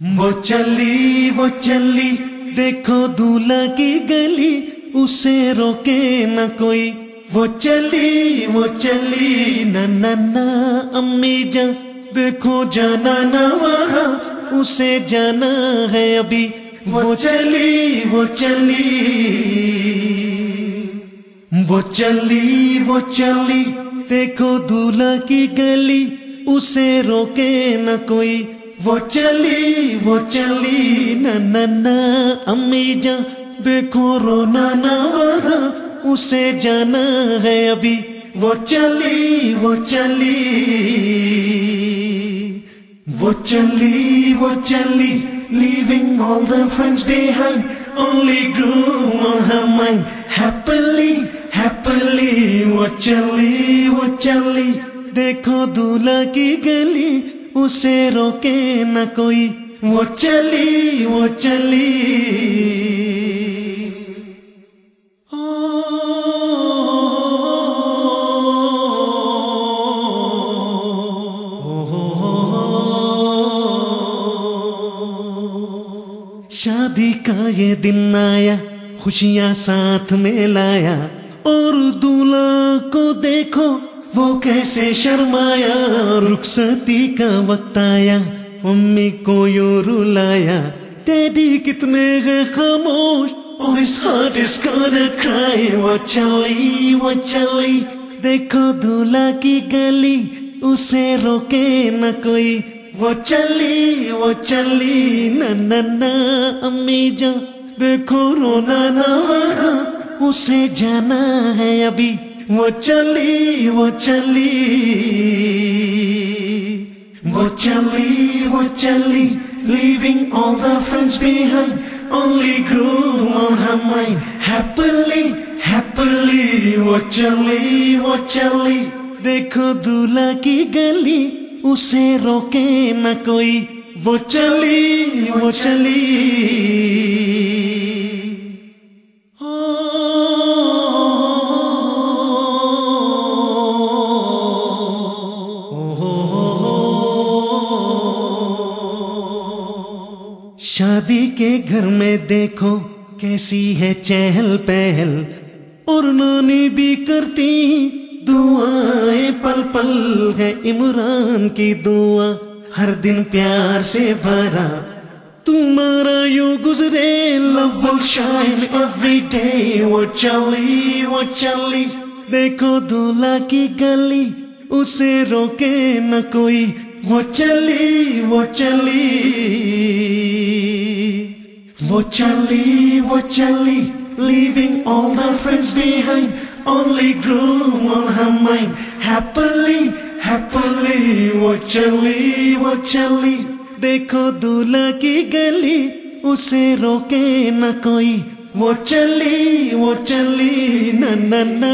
वो चली वो चली, देखो दूल्हा की गली, उसे रोके न कोई। वो चली वो चली, न न न, अम्मी जा, देखो जाना न वहाँ, उसे जाना है अभी। वो चली वो चली वो चली वो चली, देखो दूल्हा की गली, उसे रोके न कोई। वो चली वो चली न न न अम्मी जा देखो रोना न वहाँ उसे जाना है अभी वो चली वो चली वो चली वो चली leaving all the friends behind only groom on her mind happily happily वो चली वो चली देखो दूल्हा की गली उसे रोके न कोई। वो चली वो चली। शादी का ये दिन आया, खुशियाँ साथ में लाया। और दूल्हा को देखो वो कैसे शर्माया रुखसती का वक्त आया मम्मी को यू रुलाया। डैडी कितने हैं खामोश Oh, his heart is gonna cry वो चली वो चली देखो दूल्हा की गली उसे रोके न कोई। वो चली वो चली न न न अम्मी जा देखो रोना न वहाँ उसे जाना है अभी। वो चली वो चली। वो चली वो चली। Living all the friends behind only grow on her mind happily happily वो चली वो चली। देखो दूल्हा की गली, उसे रोके ना कोई। वो चली वो चली। शादी के घर में देखो, कैसी है चहल पहल। और नानी भी करती दुआएँ, पल पल है इमरान की दुआ। हर दिन प्यार से भरा, तुम्हारा यू गुजरे। Love will shine every day वो चली वो चली। देखो दूल्हा की गली, उसे रोके न कोई। वो चली वो चली। वो चली वो चली, leaving all the friends behind. Only groom on her mind. Happily happily, वो चली वो चली. देखो दूल्हा की गली, उसे रोके न कोई. वो चली वो चली, न न न,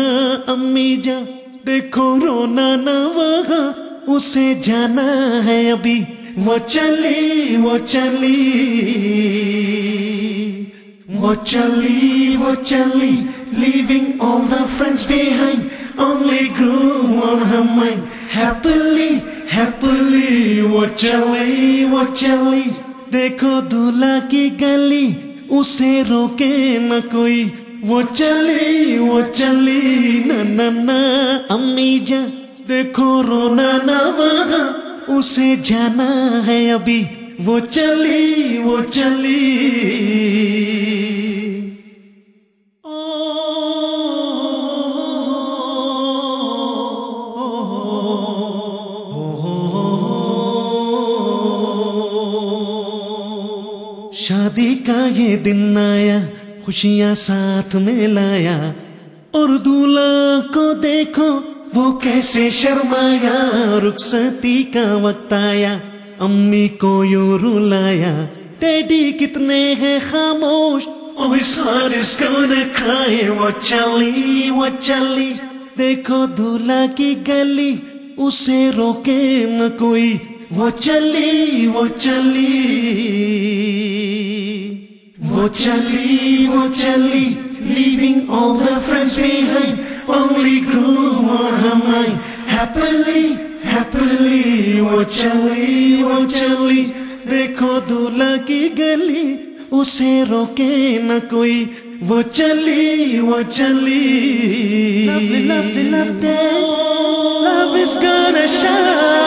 अम्मी जा. देखो रोना न वहाँ, उसे जाना है अभी. वो चली वो चली. वो चली वो चली, leaving all the friends behind. Only grew on her mind. Happily happily, वो चली वो चली. देखो दूल्हा की गली, उसे रोके न कोई. वो चली वो चली, न न न, अम्मी जा. देखो रोना न वहाँ, उसे जाना है अभी. वो चली वो चली शादी का ये दिन आया, खुशियाँ साथ में लाया। और दूल्हा को देखो, वो कैसे शर्माया। रुखसती का वक्त आया, अम्मी को यूँ रुलाया। डैडी कितने हैं खामोश? cry वो चली वो चली। देखो दूल्हा की गली, उसे रोके न कोई। वो चली वो चली। चली, वो चली leaving all the friends behind only groom और हमारी हैप्पीली हैप्पीली वो चली वो चली. देखो दूल्हा की गली, उसे रोके न कोई. वो चली वो चली. Love love love they love is gonna shine